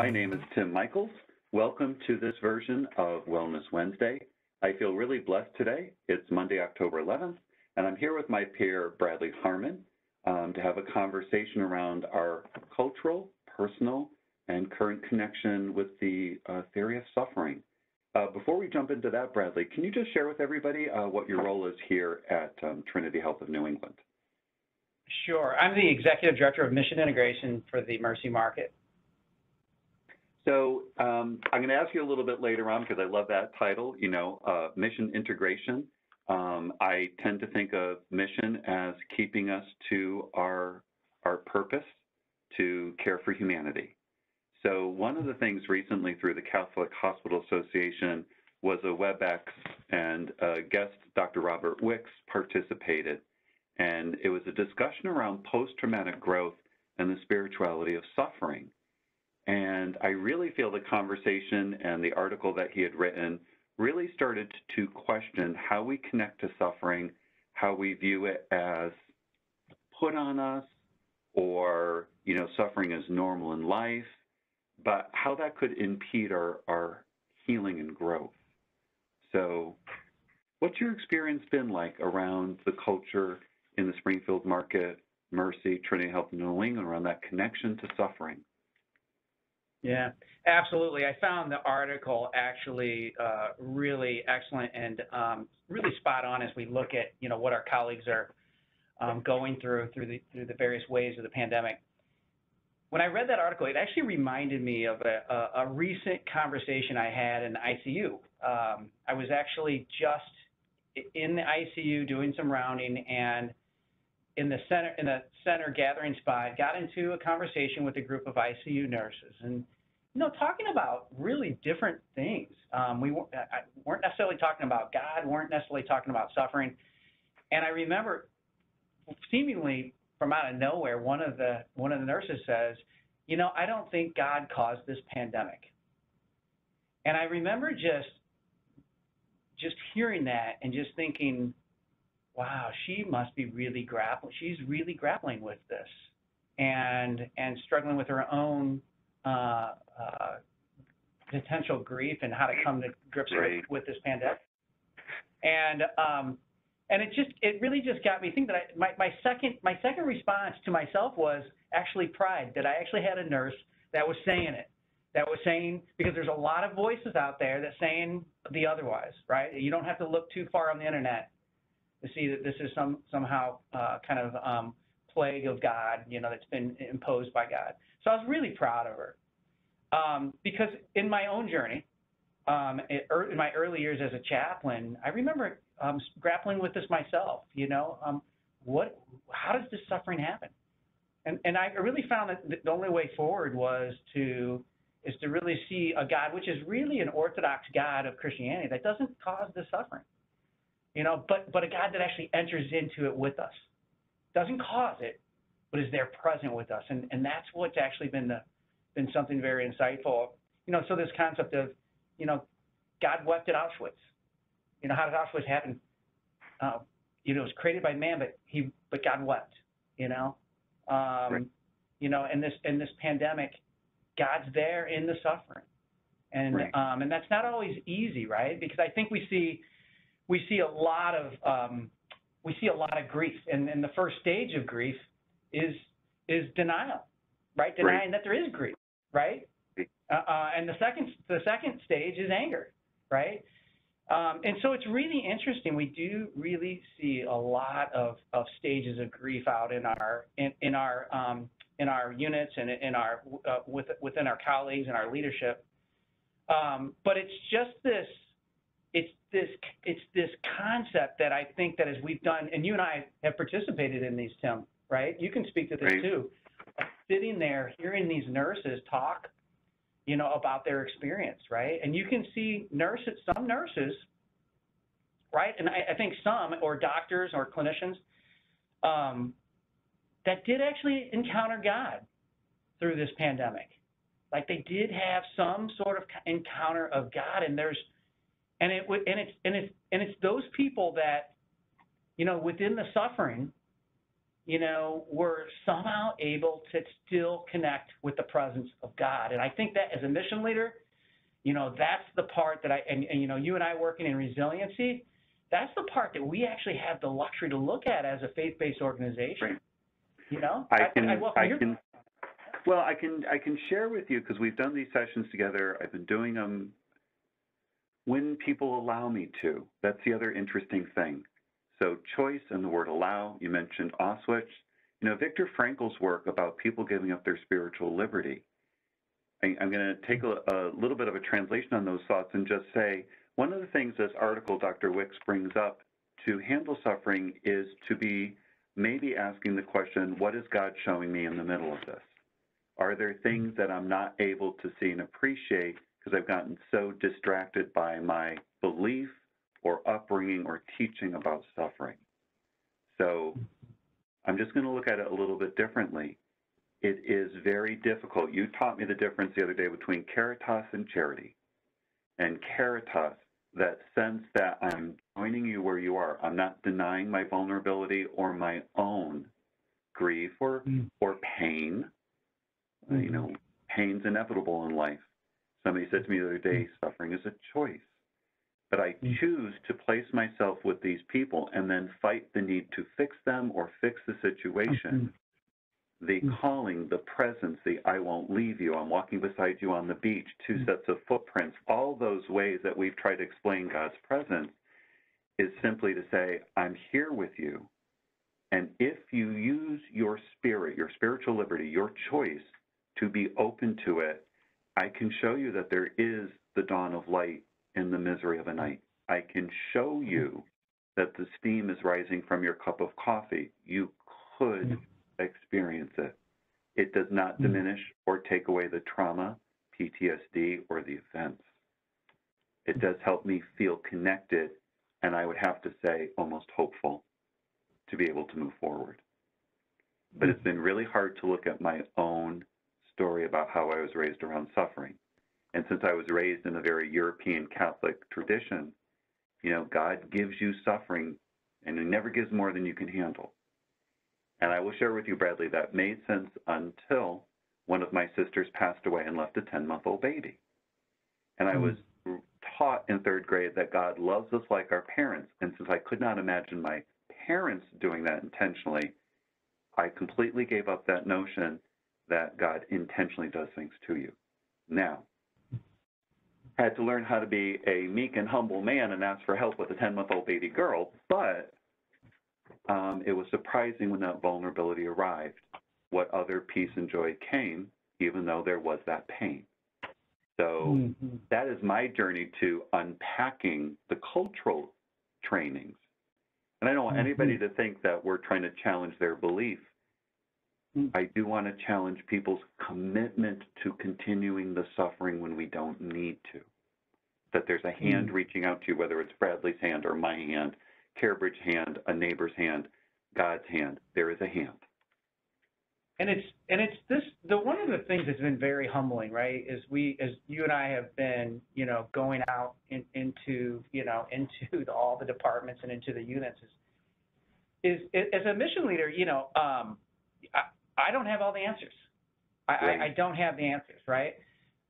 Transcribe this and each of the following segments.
My name is Tim Michaels. Welcome to this version of Wellness Wednesday. I feel really blessed today. It's Monday, October 11th, and I'm here with my peer, Bradley Harmon, um, to have a conversation around our cultural, personal, and current connection with the uh, theory of suffering. Uh, before we jump into that, Bradley, can you just share with everybody uh, what your role is here at um, Trinity Health of New England? Sure. I'm the Executive Director of Mission Integration for the Mercy Market. Um, I'm going to ask you a little bit later on because I love that title, you know, uh, Mission Integration. Um, I tend to think of mission as keeping us to our, our purpose to care for humanity. So one of the things recently through the Catholic Hospital Association was a WebEx, and guest Dr. Robert Wicks participated. And it was a discussion around post-traumatic growth and the spirituality of suffering. And I really feel the conversation and the article that he had written really started to question how we connect to suffering, how we view it as put on us, or you know, suffering as normal in life, but how that could impede our, our healing and growth. So what's your experience been like around the culture in the Springfield market, Mercy, Trinity Health New England, around that connection to suffering? Yeah, absolutely. I found the article actually uh, really excellent and um, really spot on as we look at you know what our colleagues are um, going through through the through the various waves of the pandemic when I read that article, it actually reminded me of a, a, a recent conversation I had in ICU. Um, I was actually just in the ICU doing some rounding and in the center in the center gathering spot got into a conversation with a group of ICU nurses and you know talking about really different things. Um, we weren't necessarily talking about God, weren't necessarily talking about suffering, and I remember seemingly from out of nowhere, one of the one of the nurses says, "You know, I don't think God caused this pandemic." And I remember just just hearing that and just thinking, "Wow, she must be really grappling. She's really grappling with this, and and struggling with her own uh, uh, potential grief and how to come to grips right. with, with this pandemic." And um, and it just it really just got me thinking that I, my, my second my second response to myself was actually pride that I actually had a nurse that was saying it that was saying because there's a lot of voices out there that saying the otherwise right you don't have to look too far on the internet to see that this is some somehow uh, kind of um, plague of God you know that's been imposed by God so I was really proud of her um, because in my own journey um, in my early years as a chaplain I remember um, grappling with this myself. You know, um, what, how does this suffering happen? And and I really found that the only way forward was to is to really see a God which is really an orthodox God of Christianity that doesn't cause the suffering. You know, but but a God that actually enters into it with us, doesn't cause it, but is there present with us, and and that's what's actually been the been something very insightful. You know, so this concept of, you know, God wept at Auschwitz you know, how did Auschwitz happen? Uh, you know, it was created by man, but he, but God wept. You know, um, right. you know, and this in this pandemic, God's there in the suffering, and right. um, and that's not always easy, right? Because I think we see we see a lot of um, we see a lot of grief, and, and the first stage of grief is is denial, right? Denying right. that there is grief, right? Uh, uh, and the second the second stage is anger, right? Um, and so it's really interesting. We do really see a lot of, of stages of grief out in our in, in our um, in our units and in our uh, with, within our colleagues and our leadership. Um, but it's just this it's this it's this concept that I think that as we've done, and you and I have participated in these, Tim. Right? You can speak to this right. too. Sitting there, hearing these nurses talk you know, about their experience, right? And you can see nurses, some nurses, right? And I, I think some, or doctors or clinicians, um, that did actually encounter God through this pandemic. Like they did have some sort of encounter of God, and there's, and it and it's and it's and it's those people that, you know, within the suffering, you know, we're somehow able to still connect with the presence of God. And I think that as a mission leader, you know, that's the part that I, and, and you know, you and I working in resiliency, that's the part that we actually have the luxury to look at as a faith-based organization. Right. You know, I can, welcome I your- can, well, I can, I can share with you, because we've done these sessions together, I've been doing them when people allow me to. That's the other interesting thing. So choice and the word allow, you mentioned Auschwitz. You know, Viktor Frankl's work about people giving up their spiritual liberty. I, I'm going to take a, a little bit of a translation on those thoughts and just say, one of the things this article Dr. Wicks brings up to handle suffering is to be maybe asking the question, what is God showing me in the middle of this? Are there things that I'm not able to see and appreciate because I've gotten so distracted by my belief or upbringing or teaching about suffering? So I'm just going to look at it a little bit differently. It is very difficult. You taught me the difference the other day between caritas and charity. And caritas, that sense that I'm joining you where you are. I'm not denying my vulnerability or my own grief or, Mm. or pain. Uh, You know, pain's inevitable in life. Somebody said to me the other day, suffering is a choice. But I Mm. choose to place myself with these people and then fight the need to fix them or fix the situation. The Mm. calling, the presence, the I won't leave you, I'm walking beside you on the beach, two Mm. sets of footprints, all those ways that we've tried to explain God's presence is simply to say, I'm here with you. And if you use your spirit, your spiritual liberty, your choice to be open to it, I can show you that there is the dawn of light in the misery of a night. I can show mm-hmm. you that the steam is rising from your cup of coffee. You could mm-hmm. experience it. It does not Mm. diminish or take away the trauma, PTSD, or the events. It does help me feel connected, and I would have to say almost hopeful to be able to move forward. But it's been really hard to look at my own story about how I was raised around suffering. And since I was raised in a very European Catholic tradition, you know, God gives you suffering and He never gives more than you can handle. And I will share with you, Bradley, that made sense until one of my sisters passed away and left a 10 month old baby. And I Mm. was taught in third grade that God loves us like our parents. And since I could not imagine my parents doing that intentionally, I completely gave up that notion that God intentionally does things to you. Now, I had to learn how to be a meek and humble man and ask for help with a 10 month old baby girl, but um, it was surprising when that vulnerability arrived, what other peace and joy came, even though there was that pain. So Mhm. that is my journey to unpacking the cultural trainings. And I don't want anybody to think that we're trying to challenge their belief. Mm. I do want to challenge people's commitment to continuing the suffering when we don't need to. That there's a hand Mm. reaching out to you, whether it's Bradley's hand or my hand, Carebridge hand, a neighbor's hand, God's hand. There is a hand. And it's and it's this the one of the things that's been very humbling, right? Is we as you and I have been, you know, going out in, into you know into the, all the departments and into the units is, is as a mission leader, you know, um, I, I don't have all the answers. I, Right. I, I don't have the answers, right?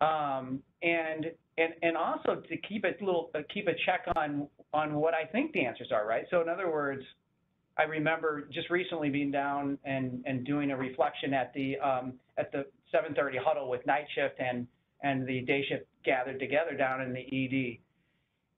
Um, and and and also to keep a little uh, keep a check on on what I think the answers are, right? So in other words, I remember just recently being down and, and doing a reflection at the um, at the 7:30 huddle with night shift and and the day shift gathered together down in the ED.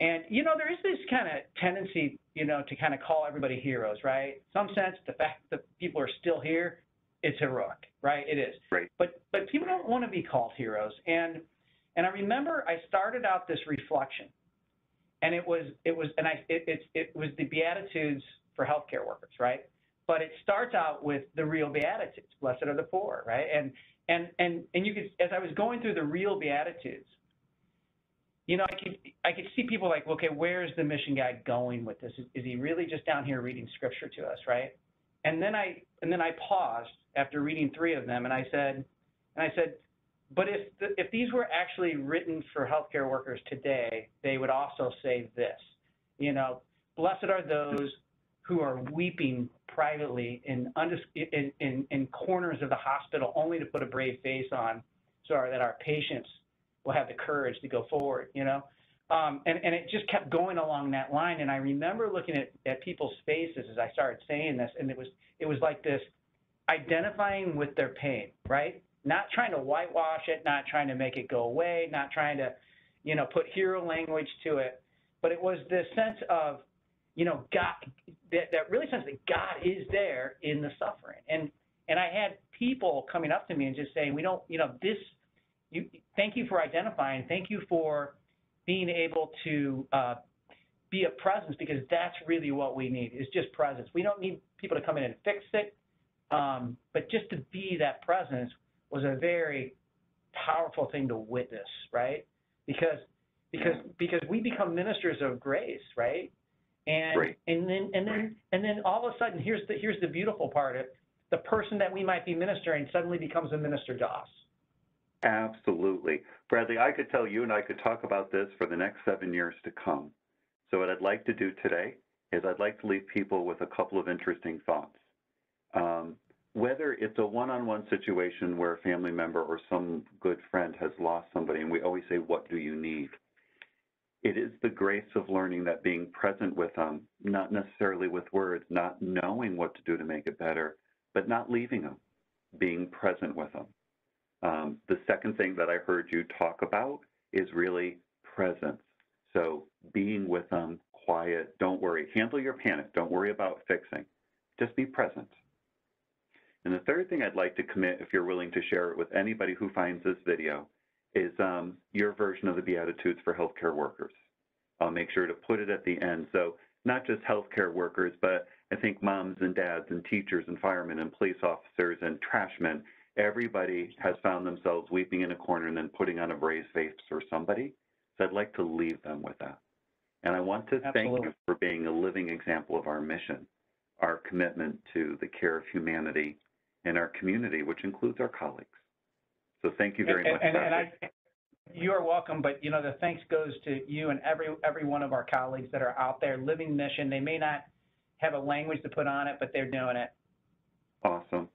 And you know there is this kind of tendency, you know, to kind of call everybody heroes, right? Some sense the fact that people are still here, it's heroic, right? It is. Right. But but people don't want to be called heroes. And and I remember I started out this reflection, and it was it was and I it it, it was the beatitudes for healthcare workers, right? But it starts out with the real beatitudes. Blessed are the poor, right? And and and and you could as I was going through the real beatitudes, you know, I could I could see people like, okay, where's the mission guy going with this? Is, is he really just down here reading scripture to us, right? And then I and then I paused after reading three of them, and I said, and I said, but if the, if these were actually written for healthcare workers today, they would also say this, you know, blessed are those who are weeping privately in, in, in, in corners of the hospital only to put a brave face on so that our patients will have the courage to go forward, you know? Um, and, and it just kept going along that line. And I remember looking at, at people's faces as I started saying this, and it was, it was like this identifying with their pain, right? Not trying to whitewash it, not trying to make it go away, not trying to, you know, put hero language to it, but it was this sense of, you know, God, that, that really sense that God is there in the suffering. And, and I had people coming up to me and just saying, we don't, you know, this, you, thank you for identifying, thank you for being able to uh, be a presence because that's really what we need is just presence. We don't need people to come in and fix it, um, but just to be that presence was a very powerful thing to witness, right? Because because because we become ministers of grace, right? And Right. and then and then and then all of a sudden here's the here's the beautiful part of it. The person that we might be ministering suddenly becomes a minister to us. Absolutely. Bradley, I could tell you and I could talk about this for the next seven years to come. So what I'd like to do today is I'd like to leave people with a couple of interesting thoughts. Um, whether it's a one-on-one situation where a family member or some good friend has lost somebody, and we always say, what do you need? It is the grace of learning that being present with them, not necessarily with words, not knowing what to do to make it better, but not leaving them, being present with them. Um, the second thing that I heard you talk about is really presence. So being with them, quiet, don't worry. Handle your panic. Don't worry about fixing. Just be present. And the third thing I'd like to commit, if you're willing to share it with anybody who finds this video, is um, your version of the Beatitudes for healthcare workers. I'll make sure to put it at the end. So not just healthcare workers, but I think moms and dads and teachers and firemen and police officers and trashmen, everybody has found themselves weeping in a corner and then putting on a brave face for somebody. So I'd like to leave them with that. And I want to thank you for being a living example of our mission, our commitment to the care of humanity in our community, which includes our colleagues. So thank you very and, much. and, and I, you are welcome, but you know the thanks goes to you and every every one of our colleagues that are out there living mission. They may not have a language to put on it, but they're doing it. Awesome.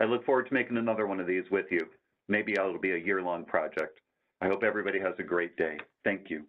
I look forward to making another one of these with you. Maybe it'll be a year-long project. I hope everybody has a great day. Thank you.